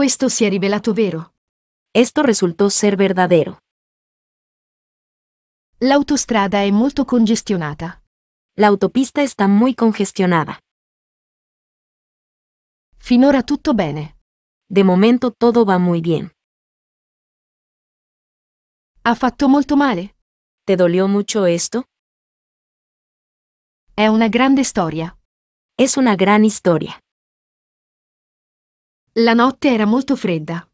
Questo si è rivelato vero. Esto resultó ser verdadero. L'autostrada è molto congestionata. La autopista está muy congestionada. Finora tutto bene. De momento todo va muy bien. Ha fatto molto male? ¿Te dolió mucho esto? È una grande storia. Es una gran historia. La notte era molto fredda.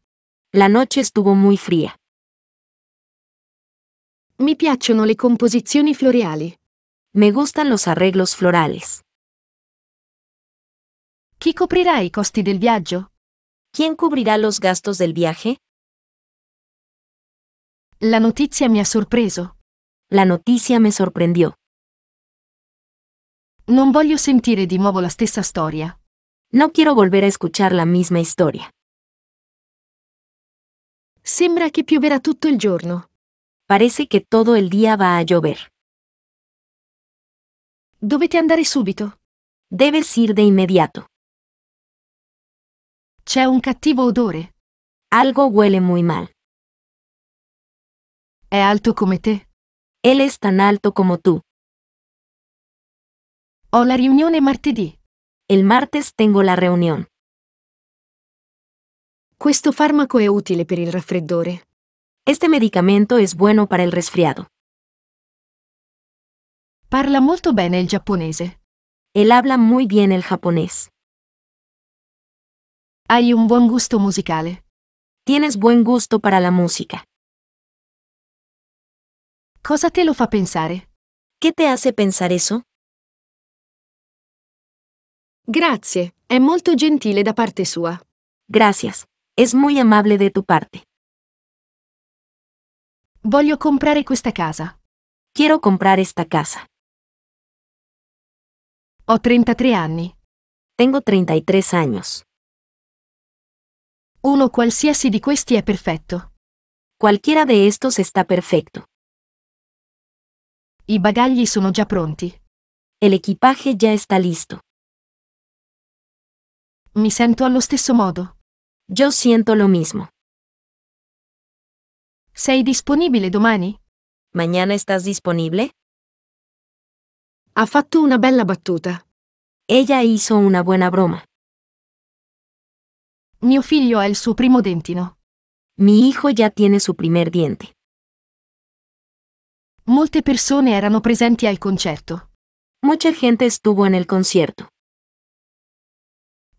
La noche estuvo muy fría. Mi piacciono le composizioni floreali. Me gustan los arreglos florales. Chi coprirà i costi del viaggio? ¿Quién cubrirá los gastos del viaje? La notizia mi ha sorpreso. La noticia me sorprendió. Non voglio sentire di nuovo la stessa storia. No quiero volver a escuchar la misma historia. Sembra che pioverà tutto il giorno. Parece que todo el día va a llover. Dovete andare subito. Debes ir de inmediato. C'è un cattivo odore. Algo huele muy mal. È alto come te. Él es tan alto como tú. Ho la riunione martedì. El martes tengo la reunión. Questo farmaco è utile per il raffreddore. Este medicamento es bueno para el resfriado. Parla molto bene il giapponese. Él habla muy bien el japonés. Hai un buon gusto musicale. Tienes buen gusto para la música. Cosa te lo fa pensare? ¿Qué te hace pensar eso? Grazie, è molto gentile da parte sua. Gracias. Es muy amable de tu parte. Voglio comprare questa casa. Quiero comprar esta casa. Ho 33 anni. Tengo 33 años. Uno qualsiasi di questi è perfetto. Cualquiera de estos está perfecto. I bagagli sono già pronti. El equipaje ya está listo. Mi sento allo stesso modo. Yo siento lo mismo. Sei disponibile domani? ¿Mañana estás disponible? Ha fatto una bella battuta. Ella hizo una buena broma. Mio figlio ha il suo primo dentino. Mi hijo ya tiene su primer diente. Molte persone erano presenti al concerto. Mucha gente estuvo en el concierto.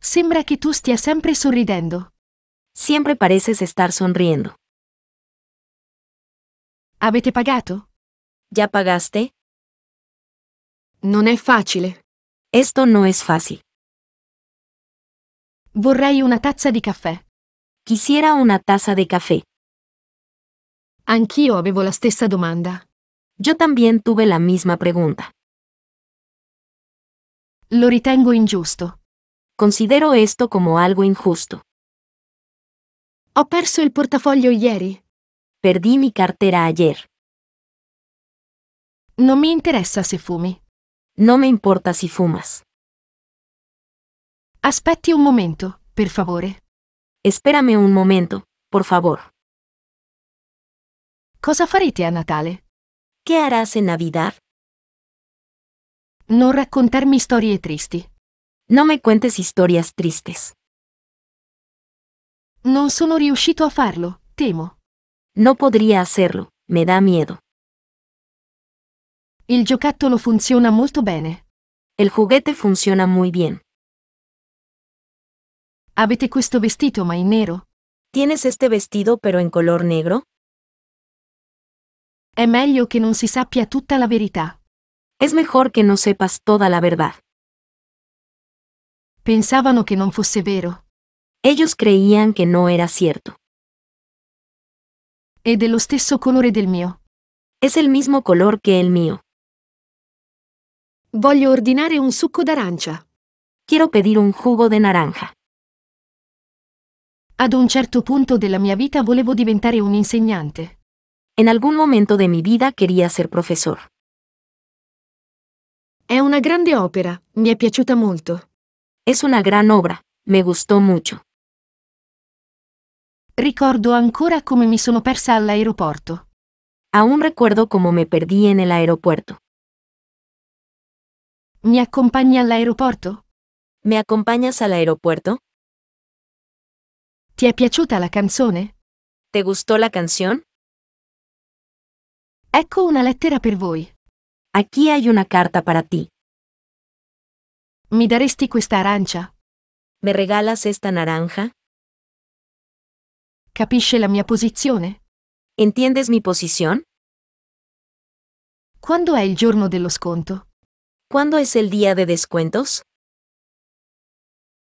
Sembra che tu stia sempre sorridendo. Siempre pareces estar sonriendo. Avete pagato? ¿Ya pagaste? Non è facile. Esto no es fácil. Vorrei una tazza di caffè. Quisiera una taza de café. Anch'io avevo la stessa domanda. Yo también tuve la misma pregunta. Lo ritengo ingiusto. Considero esto como algo injusto. Ho perso il portafoglio ieri. Perdí mi cartera ayer. Non mi interessa se fumi. No me importa si fumas. Aspetti un momento, per favore. Espérame un momento, por favor. Cosa farete a Natale? ¿Qué harás en Navidad? Non raccontarmi storie tristi. No me cuentes historias tristes. Non sono riuscito a farlo, temo. No podría hacerlo, me da miedo. Il giocattolo funziona molto bene. El juguete funciona muy bien. Avete questo vestito ma in nero? ¿Tienes este vestido pero en color negro? È meglio che non si sappia tutta la verità. Es mejor que no sepas toda la verdad. Pensavano che non fosse vero. Ellos creían que no era cierto. È dello stesso colore del mio. Es el mismo color que el mío. Voglio ordinare un succo d'arancia. Quiero pedir un jugo de naranja. Ad un certo punto della mia vita volevo diventare un insegnante. En algún momento de mi vida quería ser profesor. È una grande opera, mi è piaciuta molto. Es una gran obra, me gustó mucho. Ricordo ancora come mi sono persa all'aeroporto. Aún recuerdo cómo me perdí en el aeropuerto. Mi accompagni all'aeroporto? ¿Me acompañas al aeropuerto? Ti è piaciuta la canzone? ¿Te gustó la canción? Ecco una lettera per voi. Aquí hay una carta para ti. Mi daresti questa arancia? ¿Me regalas esta naranja? Capisce la mia posizione? ¿Entiendes mi posición? Quando è il giorno dello sconto? ¿Cuándo es el día de descuentos?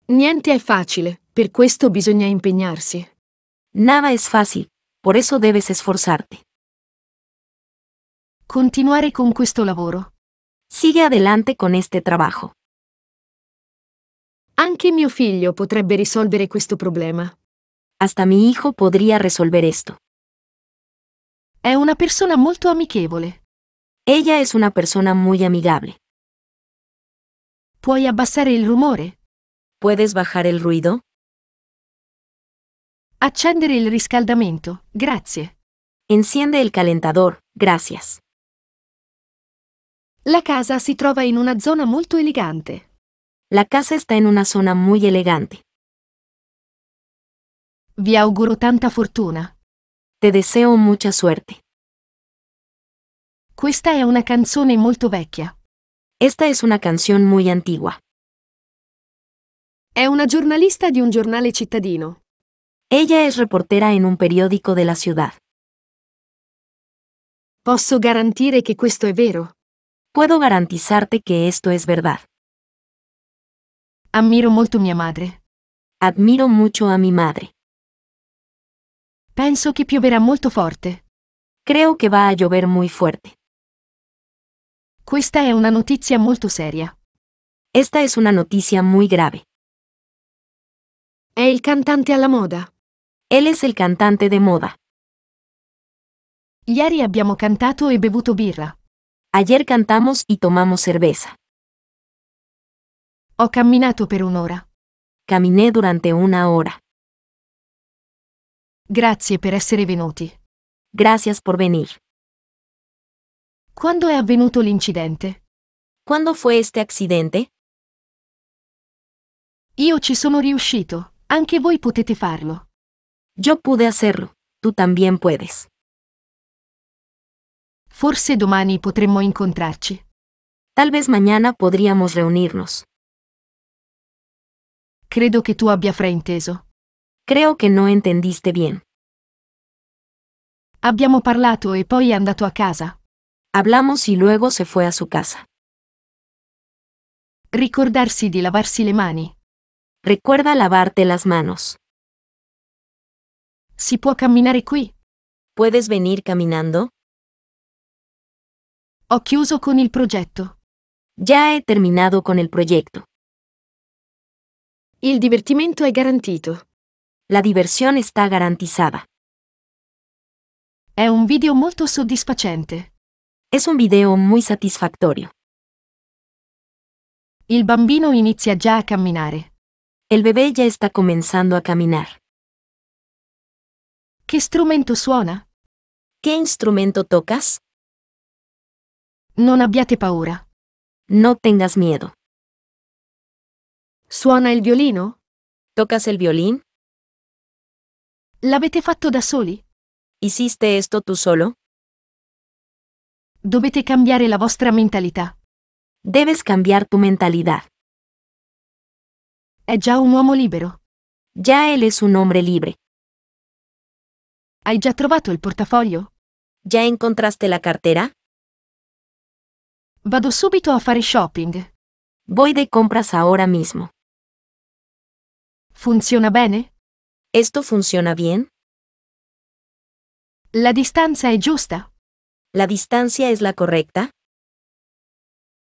Niente è facile, per questo bisogna impegnarsi. Nada es fácil, por eso debes esforzarte. Continuare con questo lavoro. Sigue adelante con este trabajo. Anche mio figlio potrebbe risolvere questo problema. Hasta mi hijo podría resolver esto. È una persona molto amichevole. Ella es una persona muy amigable. Puoi abbassare il rumore? ¿Puedes bajar el ruido? Accendere il riscaldamento, grazie. Enciende el calentador, gracias. La casa si trova in una zona molto elegante. La casa está en una zona muy elegante. Vi auguro tanta fortuna. Te deseo mucha suerte. Questa è una canzone molto vecchia. Esta es una canción muy antigua. È una giornalista di un giornale cittadino. Ella es reportera en un periódico de la ciudad. Posso garantire che questo è vero. Puedo garantizarte que esto es verdad. Ammiro molto mia madre. Admiro mucho a mi madre. Penso che pioverà molto forte. Creo que va a llover muy fuerte. Questa è una notizia molto seria. Esta es una noticia muy grave. È il cantante alla moda. Él es el cantante de moda. Ieri abbiamo cantato e bevuto birra. Ayer cantamos y tomamos cerveza. Ho camminato per un'ora. Caminé durante una hora. Grazie per essere venuti. Gracias por venir. Quando è avvenuto l'incidente? ¿Cuándo fue este accidente? Io ci sono riuscito, anche voi potete farlo. Yo pude hacerlo. Tú también puedes. Forse domani potremmo incontrarci. Tal vez mañana podríamos reunirnos. Credo che tu abbia frainteso. Creo que no entendiste bien. Abbiamo parlato e poi è andato a casa. Hablamos y luego se fue a su casa. Ricordarsi di lavarsi le mani. Recuerda lavarte las manos. Si può camminare qui? ¿Puedes venir caminando? Ho chiuso con il progetto. Ya he terminado con el proyecto. Il divertimento è garantito. La diversión está garantizada. È un video molto soddisfacente. Es un video muy satisfactorio. Il bambino inizia già a camminare. El bebé ya está comenzando a caminar. Che strumento suona? ¿Qué instrumento tocas? Non abbiate paura. No tengas miedo. Suona il violino? ¿Tocas el violín? L'avete fatto da soli? ¿Hiciste esto tú solo? Dovete cambiare la vostra mentalità. Debes cambiar tu mentalidad. È già un uomo libero. Ya él es un hombre libre. Hai già trovato il portafoglio? ¿Ya encontraste la cartera? Vado subito a fare shopping. Voy de compras ahora mismo. Funziona bene? ¿Esto funciona bien? La distanza è giusta? ¿La distancia es la correcta?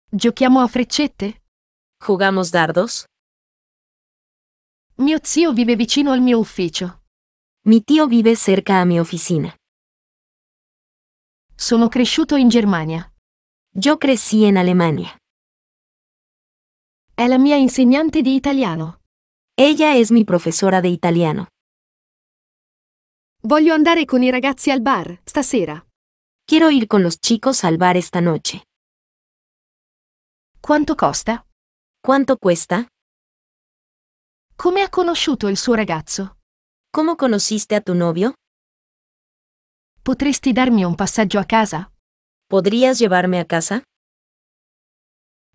Giochiamo a freccette? ¿Jugamos dardos? Mio zio vive vicino al mio ufficio. Mi tío vive cerca a mi oficina. Sono cresciuto in Germania. Yo crecí en Alemania. È la mia insegnante di italiano. Ella es mi profesora de italiano. Voglio andare con i ragazzi al bar, stasera. Quiero ir con los chicos al bar esta noche. Quanto costa? ¿Cuánto cuesta? Come ha conosciuto il suo ragazzo? ¿Cómo conociste a tu novio? Potresti darmi un passaggio a casa? ¿Podrías llevarme a casa?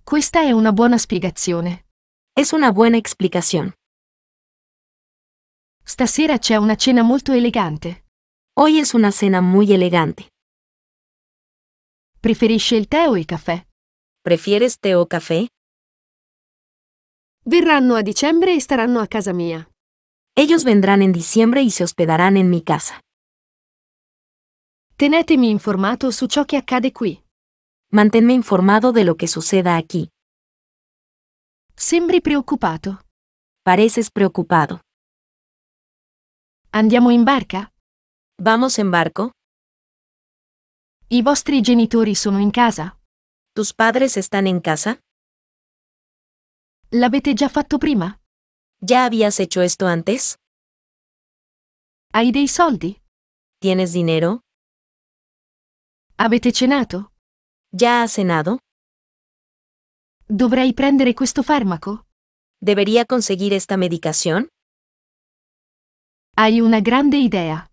Questa è una buona spiegazione. Es una buena explicación. Stasera c'è una cena molto elegante. Hoy es una cena muy elegante. Preferisce il tè o il caffè? ¿Prefieres té o café? Verranno a dicembre e staranno a casa mia. Ellos vendrán en diciembre y se hospedarán en mi casa. Tenetemi informato su ciò che accade qui. Manténme informado de lo que suceda aquí. Sembri preoccupato. Pareces preocupado. Andiamo in barca? ¿Vamos en barco? I vostri genitori sono in casa? ¿Tus padres están en casa? L'avete già fatto prima? ¿Ya habías hecho esto antes? Hai dei soldi? ¿Tienes dinero? Avete cenato? ¿Ya has cenado? Dovrei prendere questo farmaco? ¿Debería conseguir esta medicación? Hai una grande idea.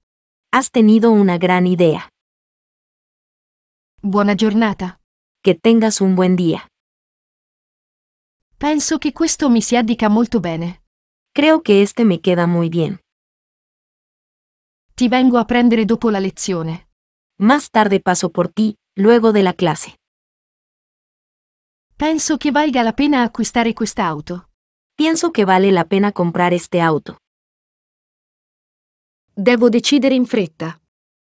Has tenido una gran idea. Buona giornata. Que tengas un buen día. Penso che questo mi si addica molto bene. Creo que este me queda muy bien. Ti vengo a prendere dopo la lezione. Más tarde paso por ti, luego de la clase. Penso che valga la pena acquistare quest'auto. Pienso que vale la pena comprar este auto. Devo decidere in fretta.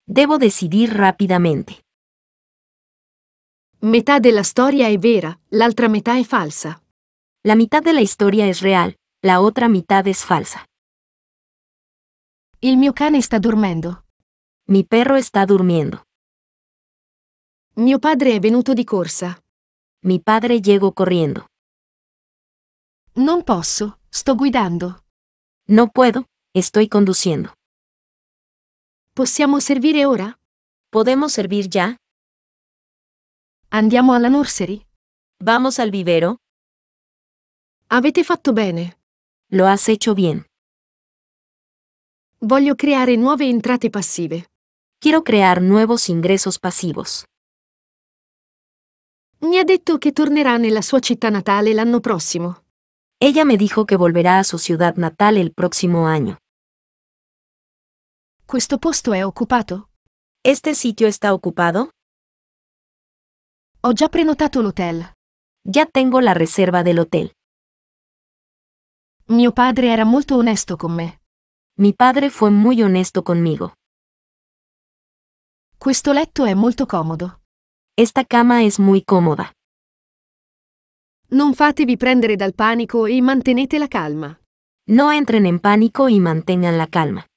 Debo decidir rápidamente. Metà della storia è vera, l'altra metà è falsa. La mitad de la historia es real, la otra mitad es falsa. Il mio cane sta dormendo. Mi perro está durmiendo. Mio padre è venuto di corsa. Mi padre llegó corriendo. Non posso, sto guidando. No puedo, estoy conduciendo. Possiamo servire ora? ¿Podemos servir ya? Andiamo alla nursery? ¿Vamos al vivero? Avete fatto bene. Lo has hecho bien. Voglio creare nuove entrate passive. Quiero crear nuevos ingresos pasivos. Mi ha detto che tornerà nella sua città natale l'anno prossimo. Ella me dijo que volverá a su ciudad natal el próximo año. Questo posto è occupato? ¿Este sitio está ocupado? Ho già prenotato l'hotel. Ya tengo la reserva del hotel. Mio padre era molto onesto con me. Mi padre fue muy honesto conmigo. Questo letto è molto comodo. Esta cama es muy cómoda. Non fatevi prendere dal panico e mantenete la calma. No entren en pánico y mantengan la calma.